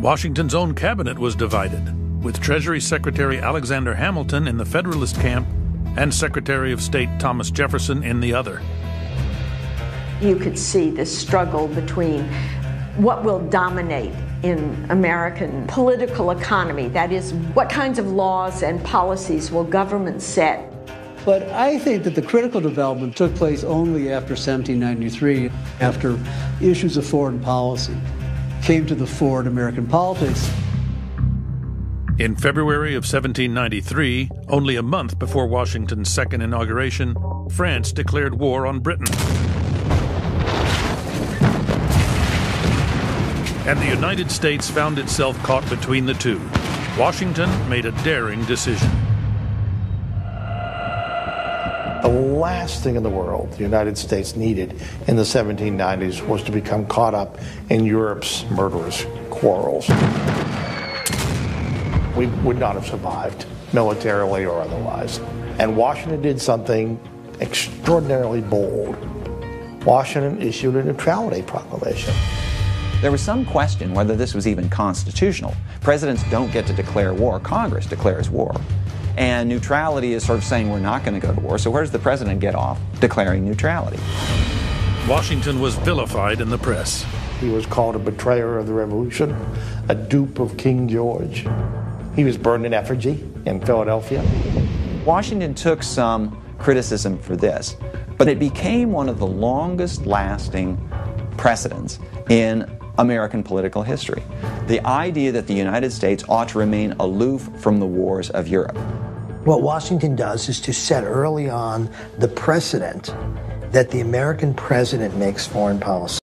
Washington's own cabinet was divided, with Treasury Secretary Alexander Hamilton in the Federalist camp and Secretary of State Thomas Jefferson in the other. You could see this struggle between what will dominate in American political economy. That is, what kinds of laws and policies will government set? But I think that the critical development took place only after 1793, after issues of foreign policy came to the fore in American politics. In February of 1793, only a month before Washington's second inauguration, France declared war on Britain. And the United States found itself caught between the two. Washington made a daring decision. The last thing in the world the United States needed in the 1790s was to become caught up in Europe's murderous quarrels. We would not have survived, militarily or otherwise. And Washington did something extraordinarily bold. Washington issued a neutrality proclamation. There was some question whether this was even constitutional. Presidents don't get to declare war, Congress declares war. And neutrality is sort of saying we're not going to go to war. So where does the president get off declaring neutrality? Washington was vilified in the press. He was called a betrayer of the revolution, a dupe of King George. He was burned in effigy in Philadelphia. Washington took some criticism for this, but it became one of the longest lasting precedents in American political history. The idea that the United States ought to remain aloof from the wars of Europe. What Washington does is to set early on the precedent that the American president makes foreign policy.